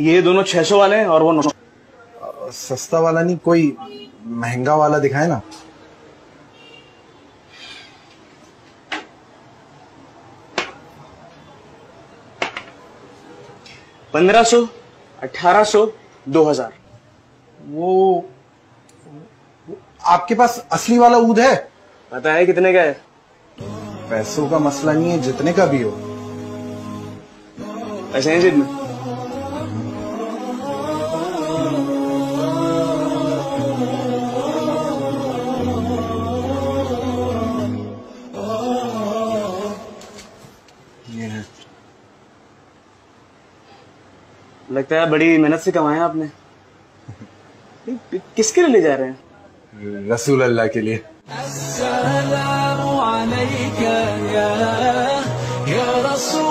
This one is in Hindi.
ये दोनों 600 वाले हैं और वो 900 सस्ता वाला नहीं कोई महँगा वाला दिखाए ना। पंद्रह सो अठारह सो दो हज़ार। वो आपके पास असली वाला ऊद है? पता है कितने का है? पैसों का मसला नहीं है जितने का भी हो। पैसे हैं जेब में। लगता है बड़ी मेहनत से कमाया आपने। किसके लिए ले जा रहे हैं? रसूल अल्लाह के लिए। या, या रसूल।